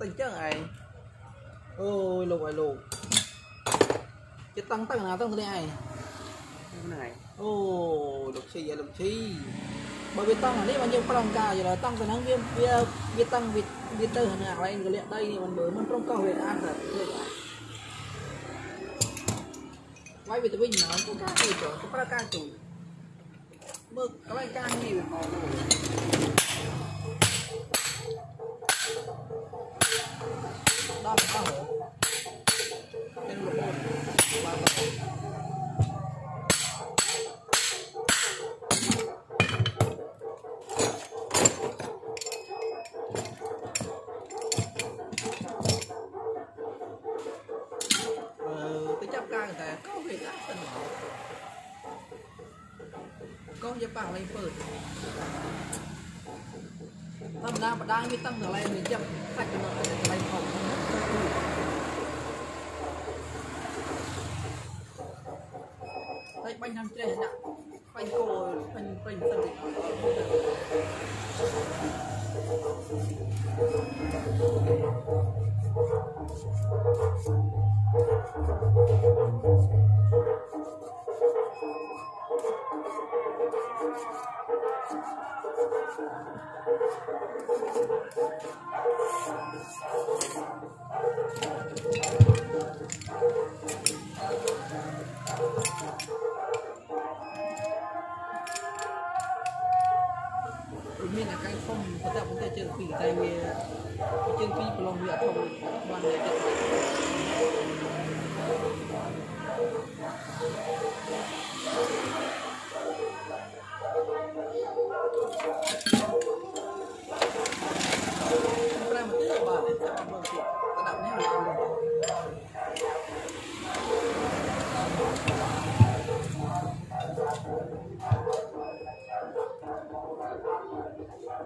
tầng chứ này ôi lục ai lục. Cái tăng tăng nào tăng thế này. Cái này. Ôi lục chi vậy lục chi? Bởi vì tăng ở đây mà nhiều con cà rồi là tăng từ năng viêm bia bia tăng vị bia tơ hình nào đây người đây thì mình bữa mình trong câu huyện ăn rồi quay về tụi mình nó cũng cá gì rồi có cá cao chủ mực các bạn cao gì rồi khoanh năm trên ạ khoanh cô khoanh khoanh sân Thank you. កាយធំប៉ុន្តែប៉ុន្តែជើងពីរតែវាជើងពីរប្រឡងវាអត់ធំបានតែចិត្ត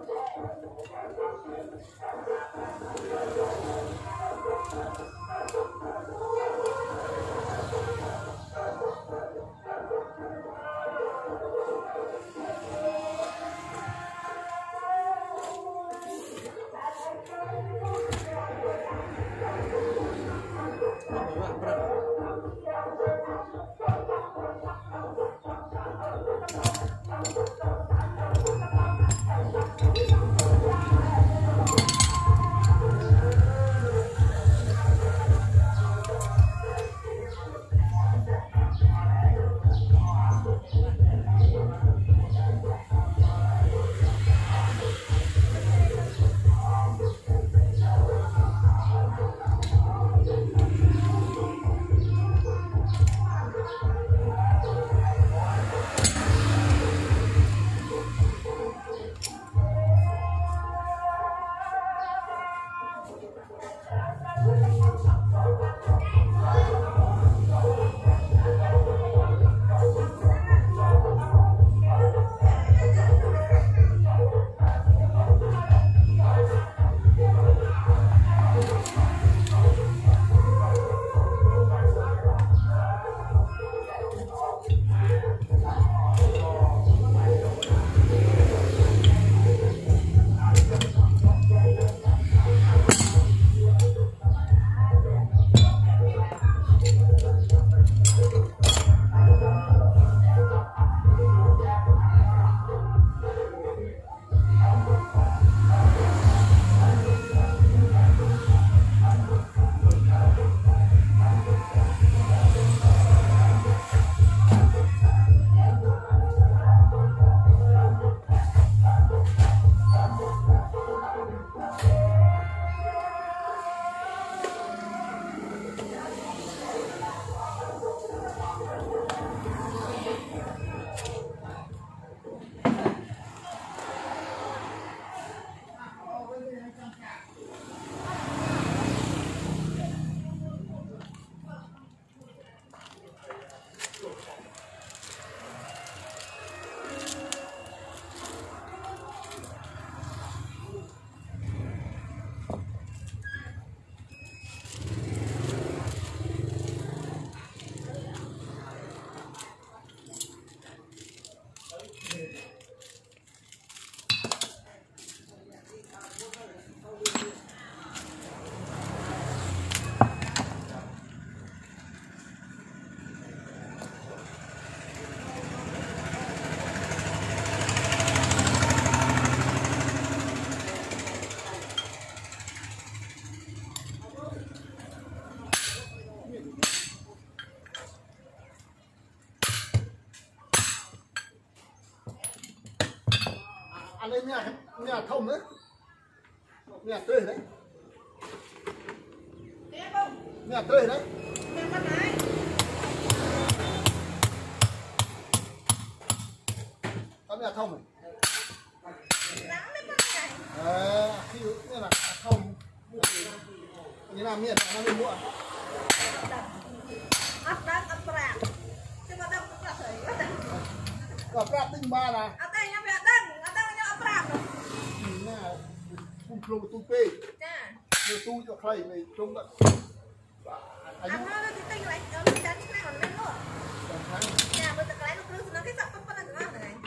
Thank you. Ấy nhà nhà thông đấy nhà tươi đấy không? nhà tươi đấy con nhà thông này à, khi như là thông như là miền nó đi muộn Ấp đang ấp rạp. Chứ mà đâu cũng là thời quá đâu. và ra tinh ក្នុងទូពេកចានៅទូយកខ្លីមិនជុំដាក់អាយុអាយុទីទីកន្លែងដល់ចាស់ឆ្នាំអត់មែននោះចាមើលតែកន្លែងគ្រូសំណងគេសាក់ប៉ុណ្ណឹងហ្នឹង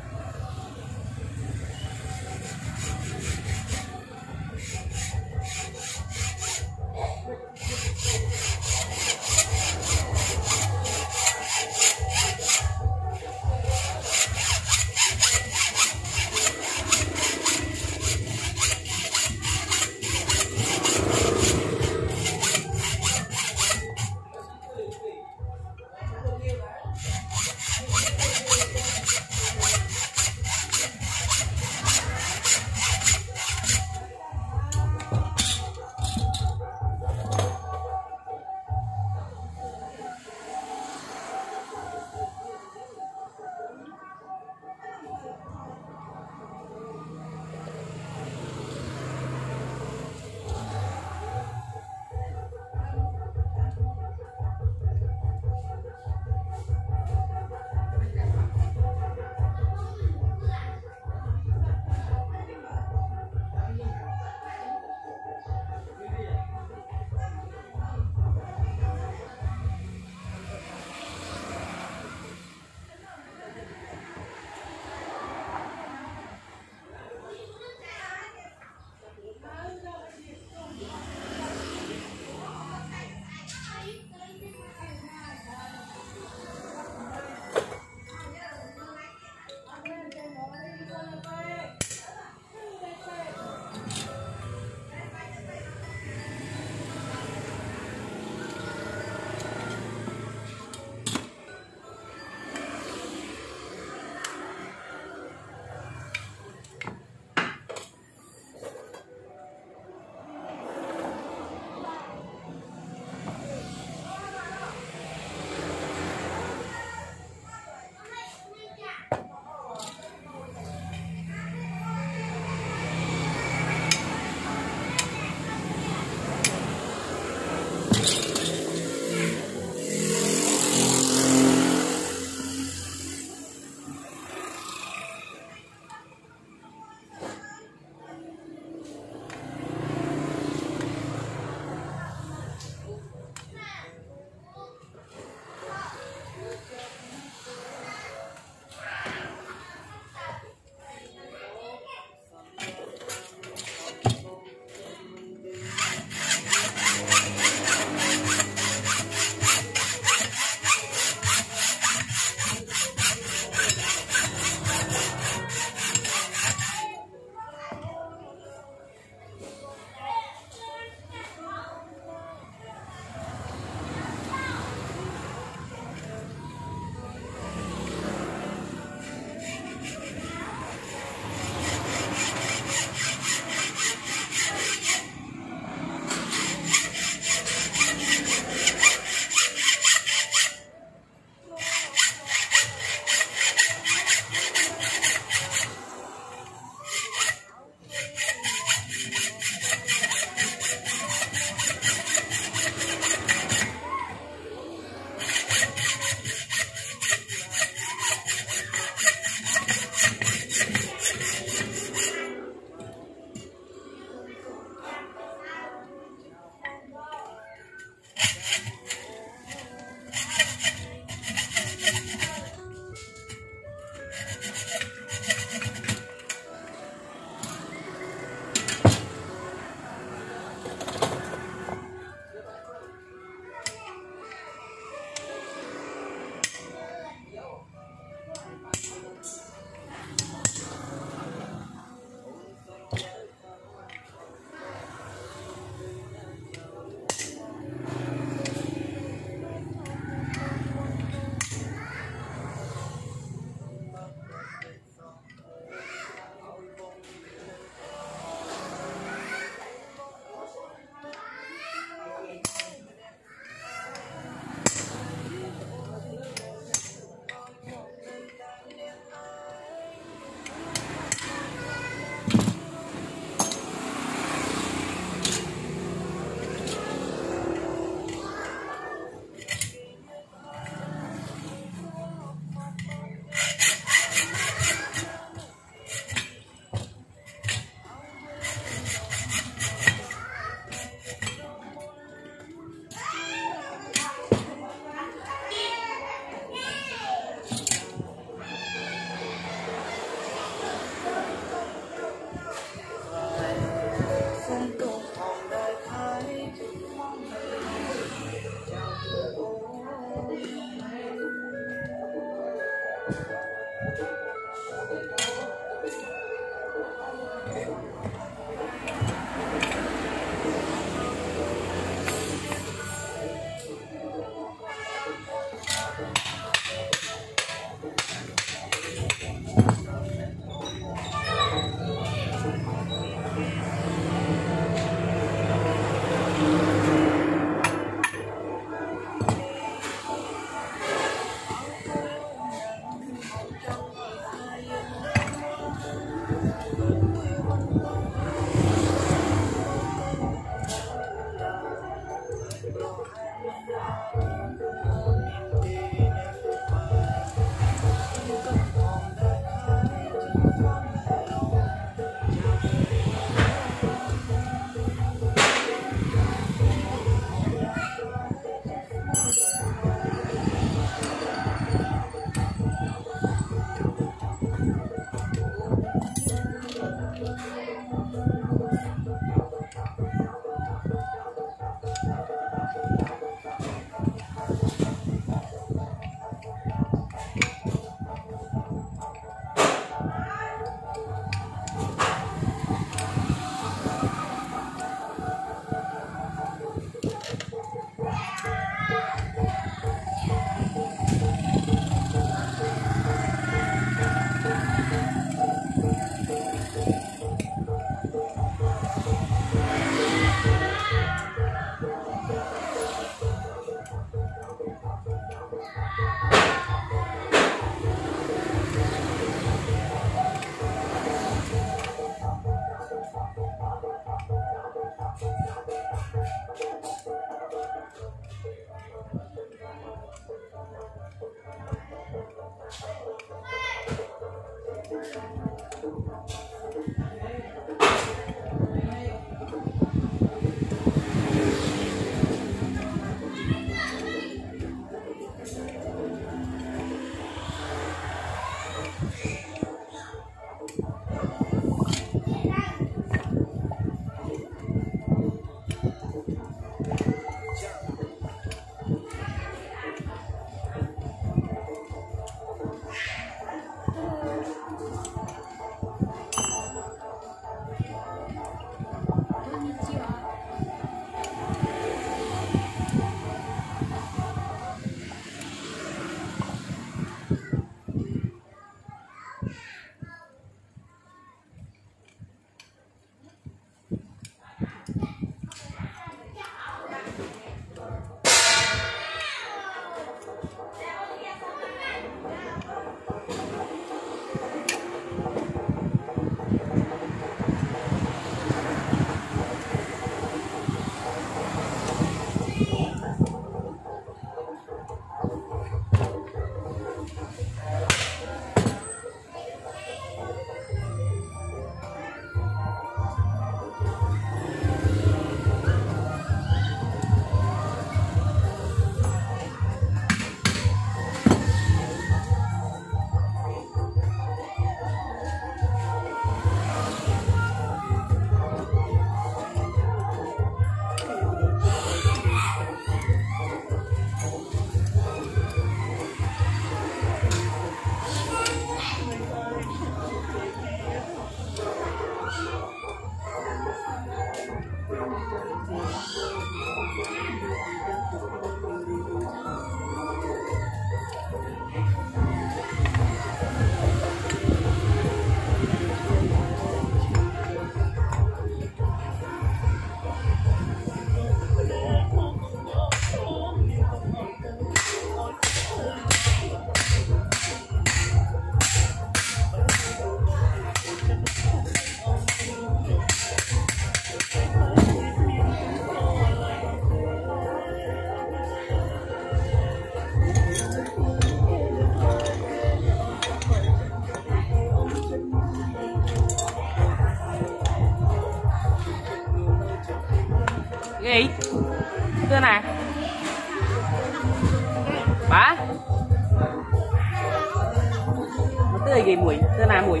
tươi tên là mũi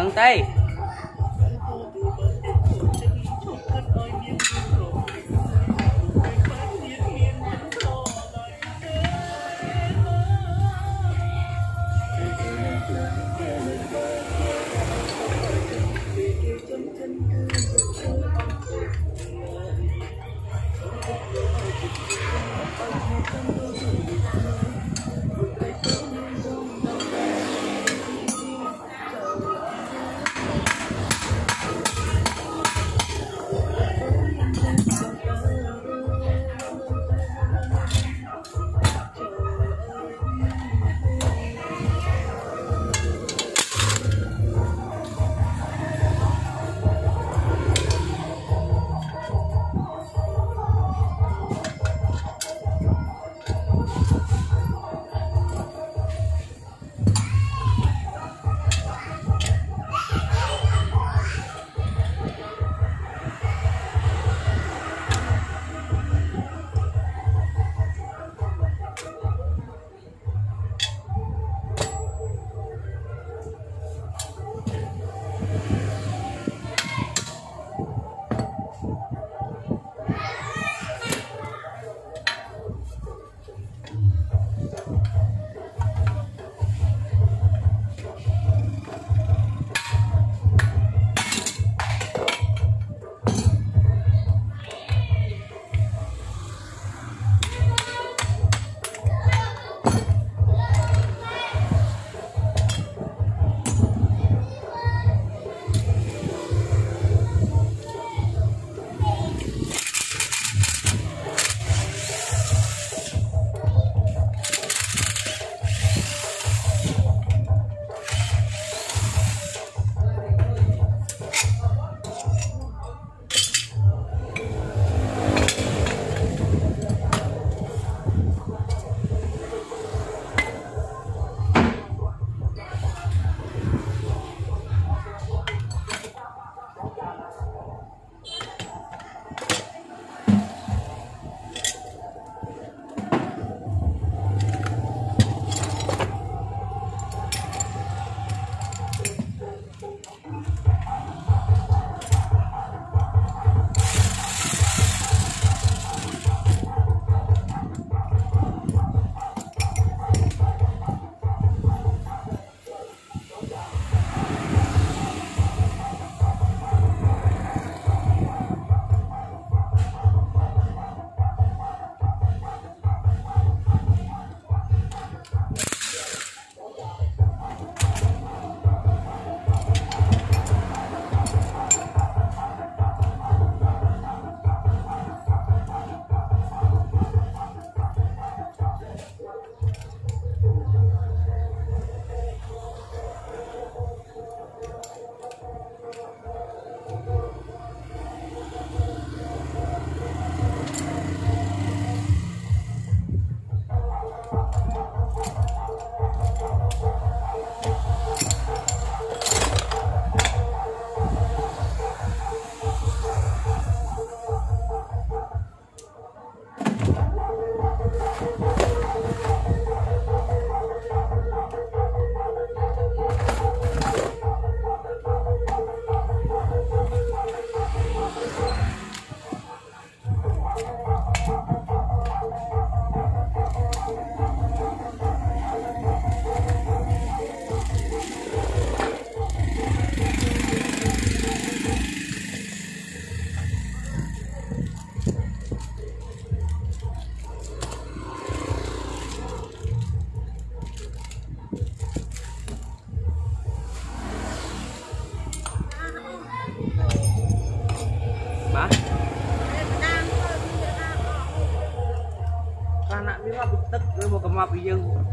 等待。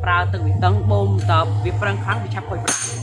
ប្រើទឹកវាតឹងបូមតបវាប្រឹងខ្លាំងវាឆាប់ខូចប្រាំង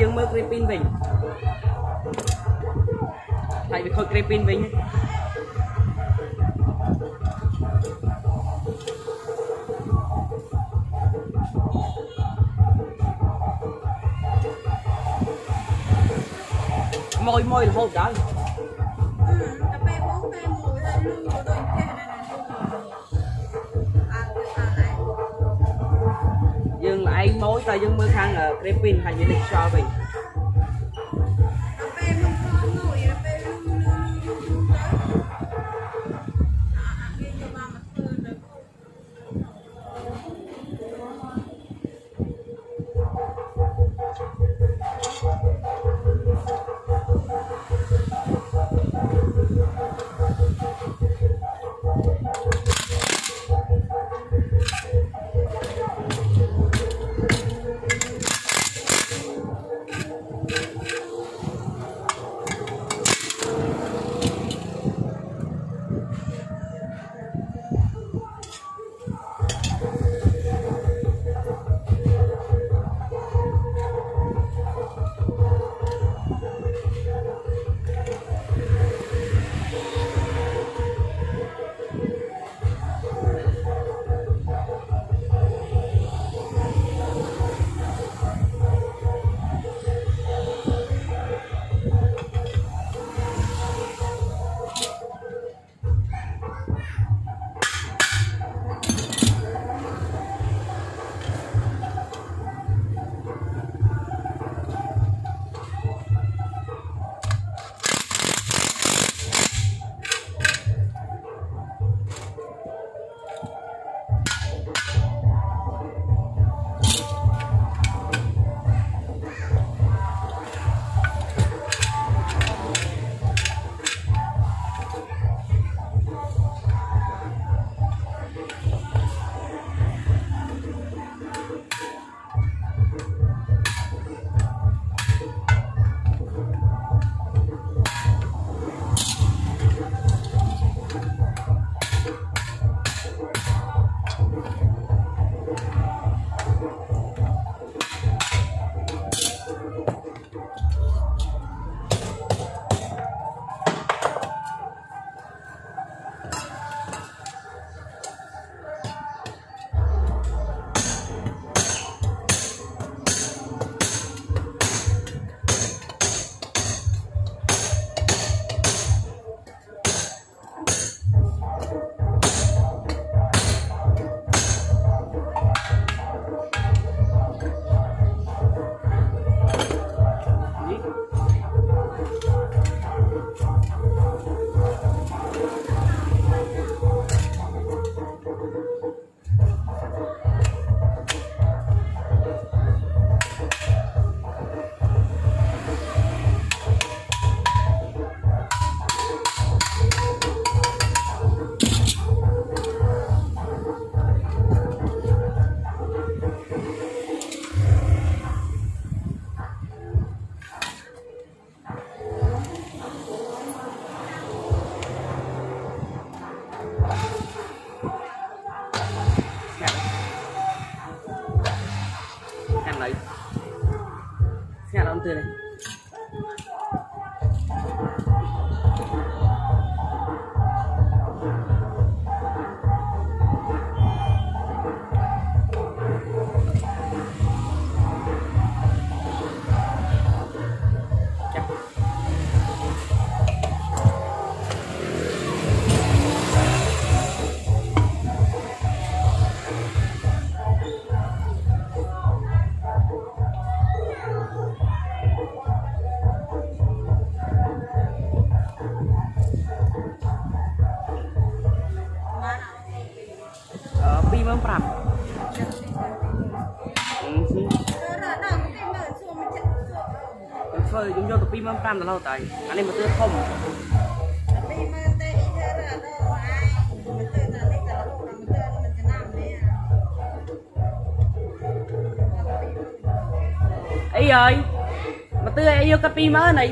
យើងមើល creeping វិញហើយវាខូច creeping វិញម៉ួយម៉ួយរហូតដល់ ធ្វើយើងយកទៅ25000ដុល្លារទៅអានេះមកទើធំអីអើយមកទើអីយកកាត់20000អី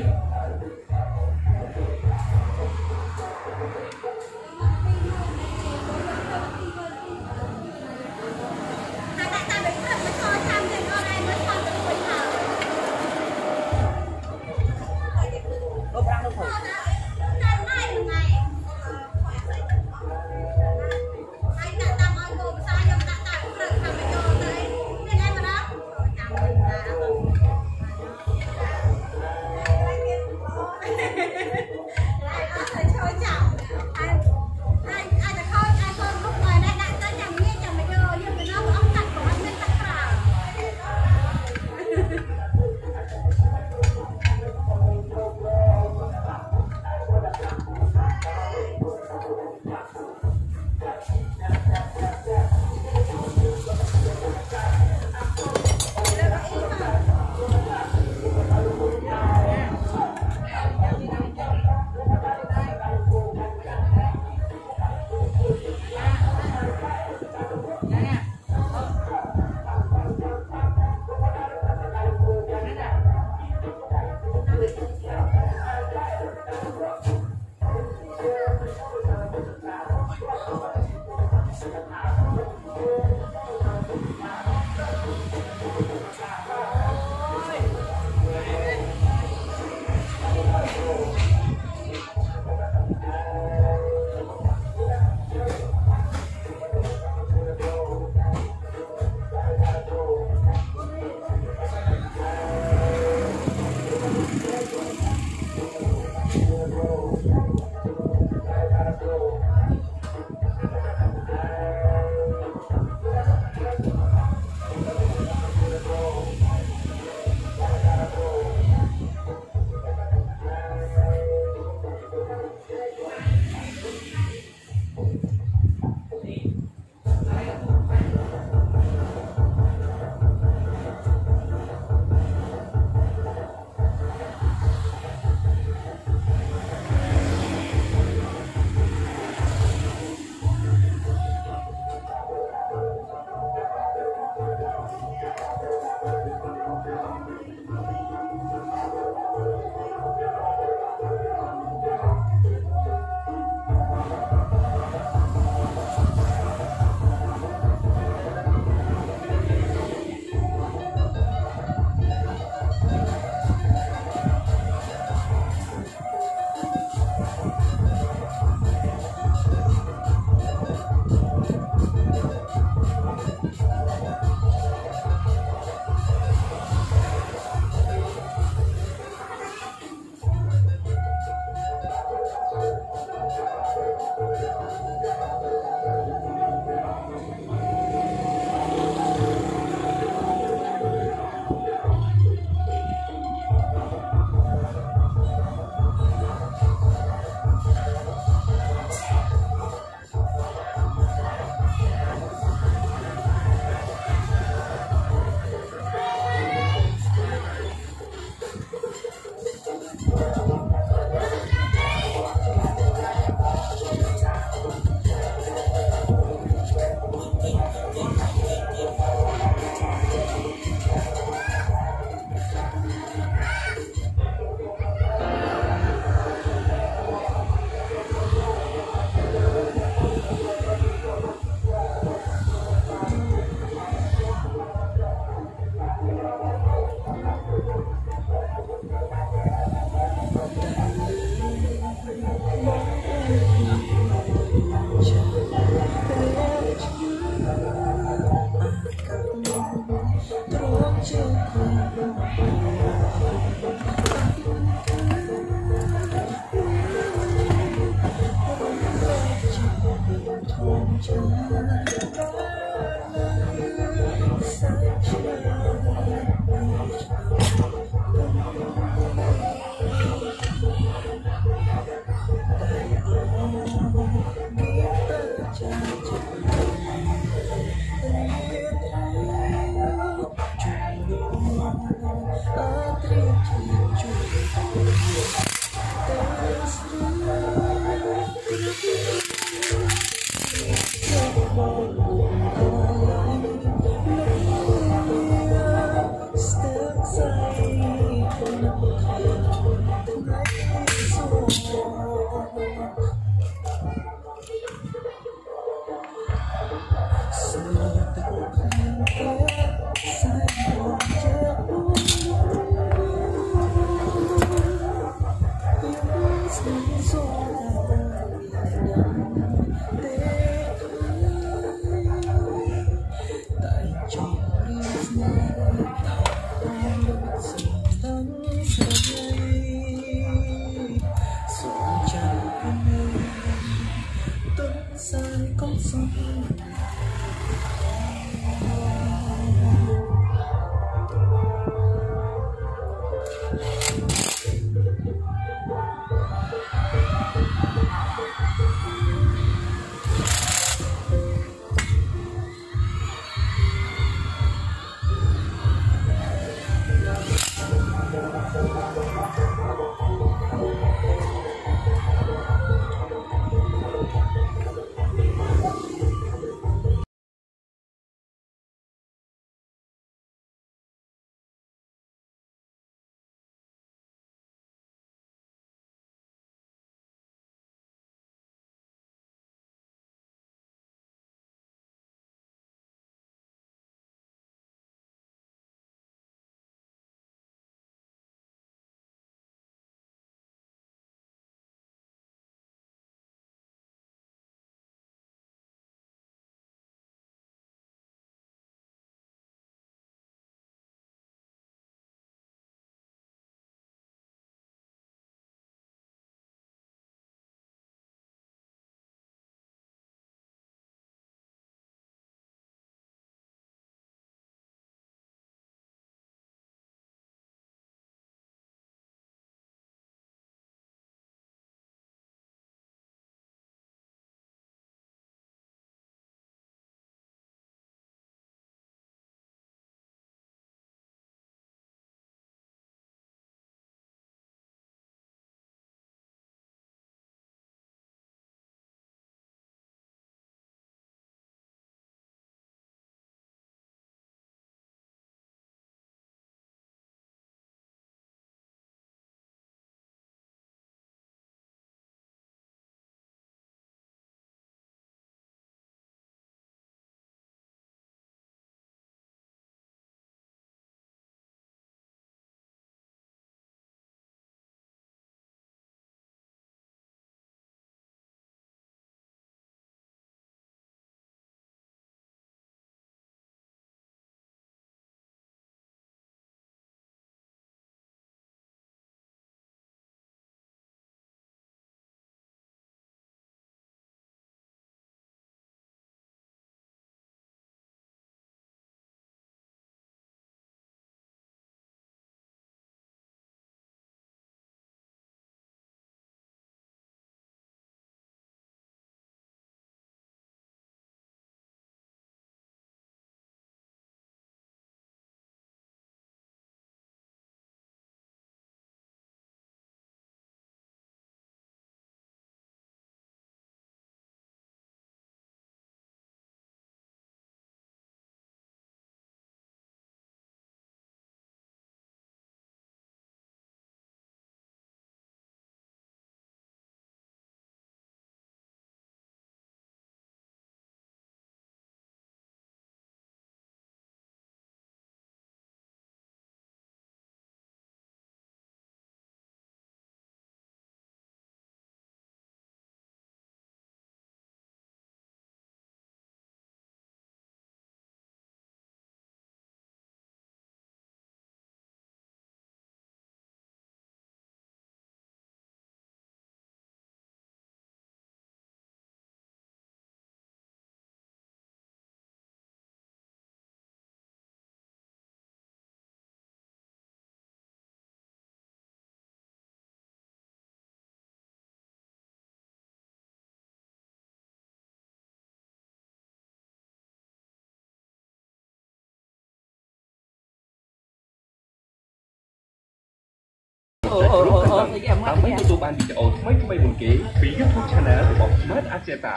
ចែករួមទាំងដើម្បីទទួលបានវីដេអូថ្មីថ្មីមុនគេពី YouTube Channel របស់ Smart Asiata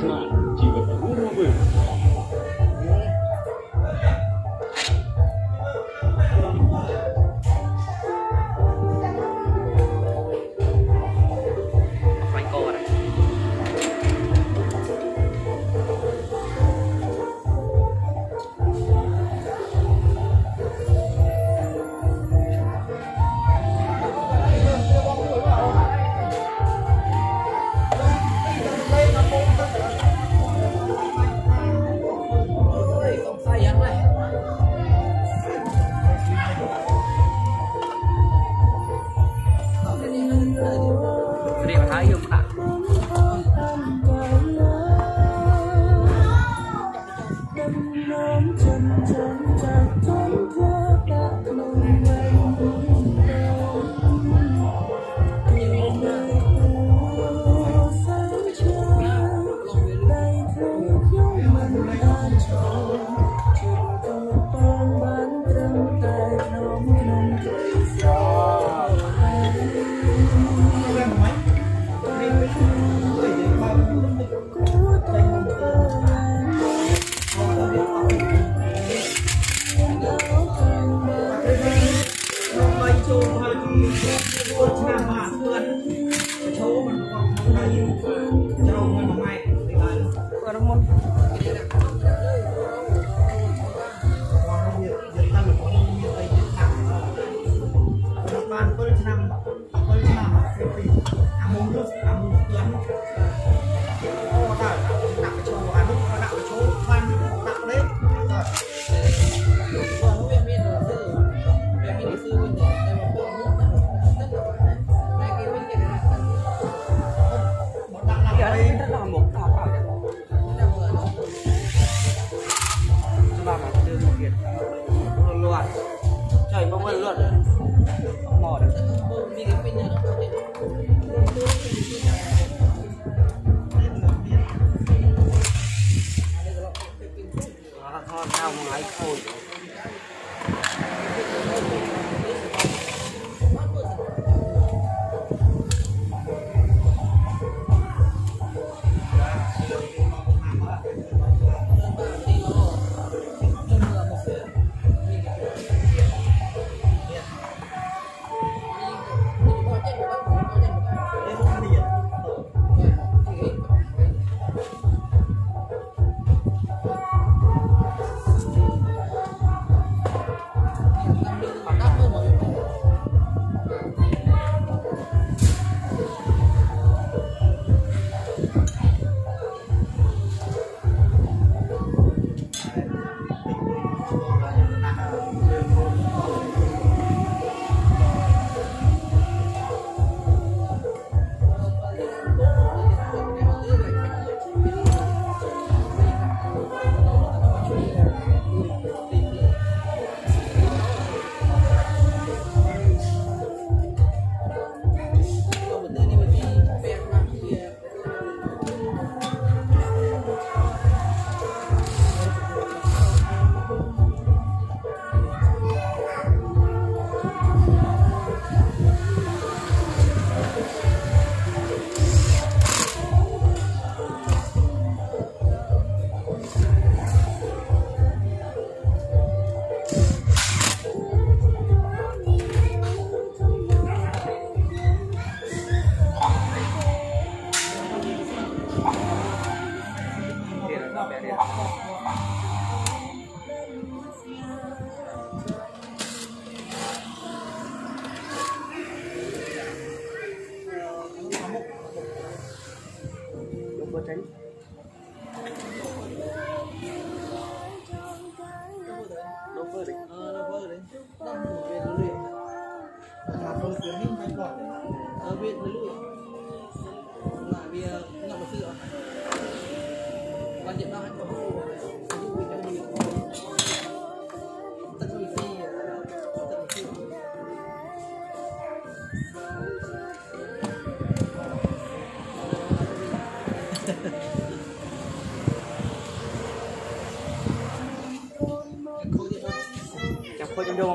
Smart ជីវិតរស់រវើក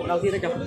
una audiencia.